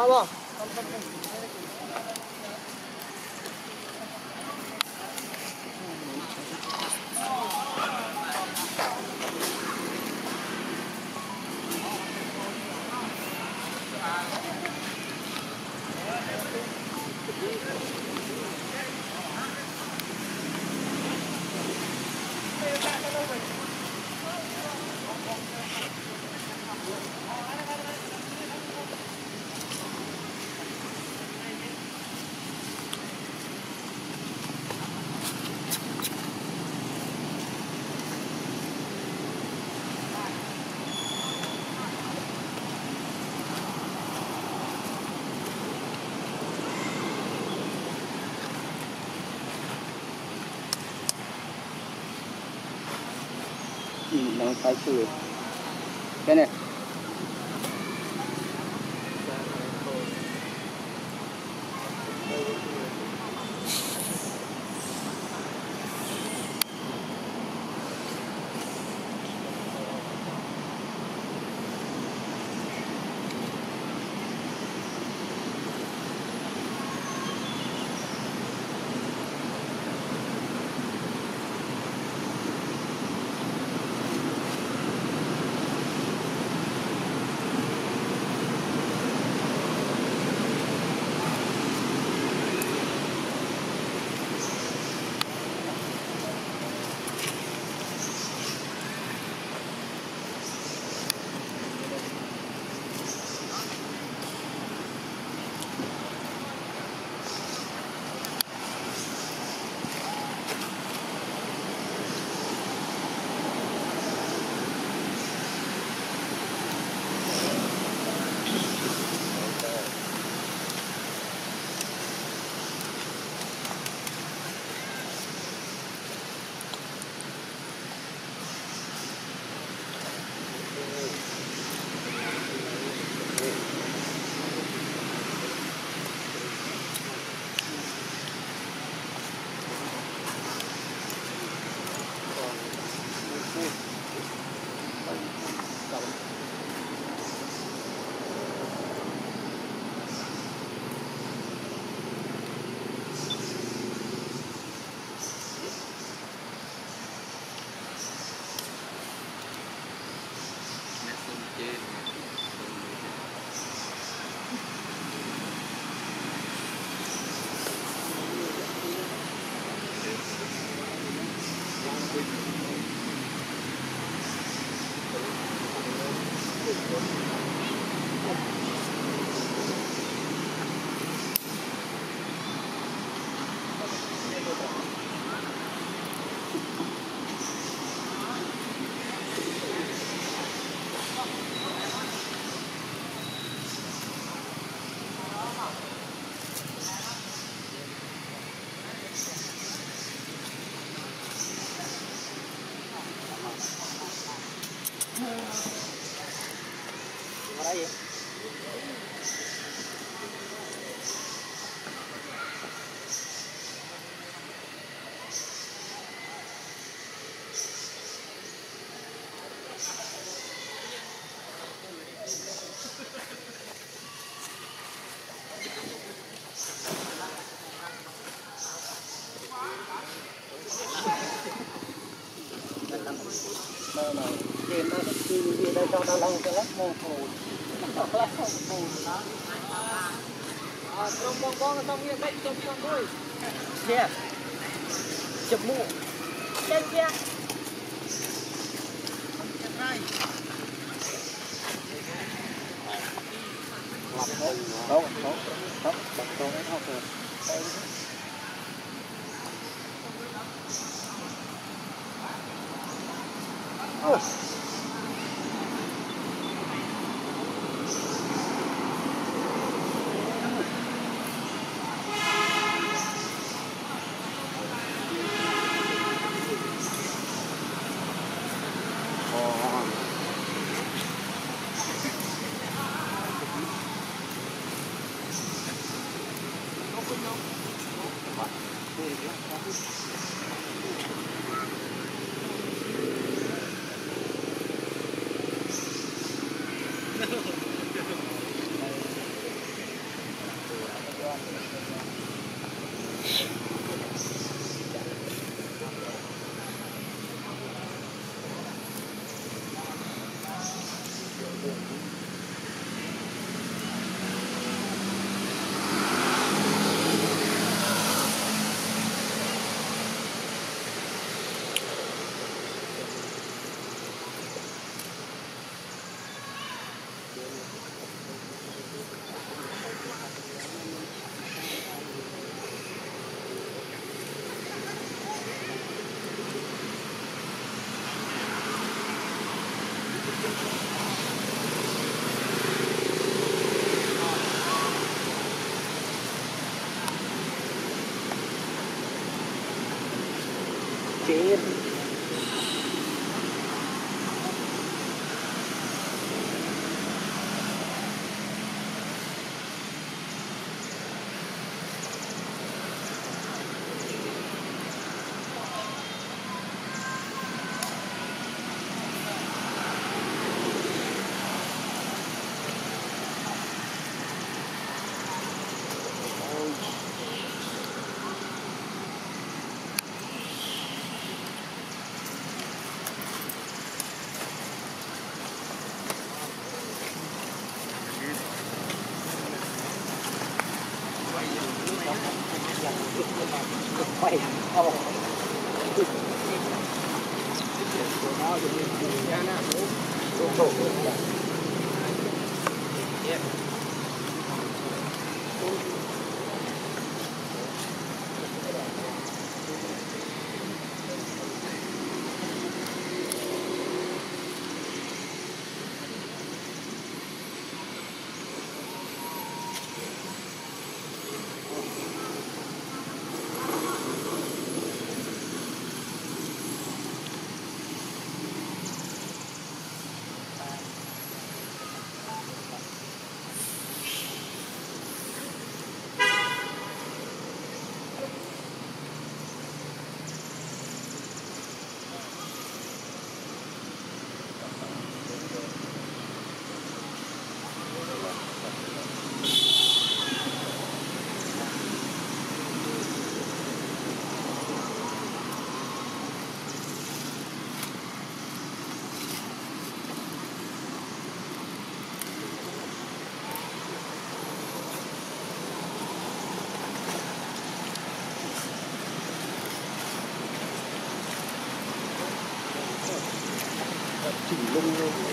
ワンワン开车，真的。Yeah. đó gì dalam kelas maupun kelas maupun Trombong bong atau punya baik trombong boy. Ya. Jemu. Dan dia. Tốt, tốt, tốt, bật tôi đấy thôi rồi. Oh. yok, güç yok, bak, veriyor, did 喂，哦。Gracias.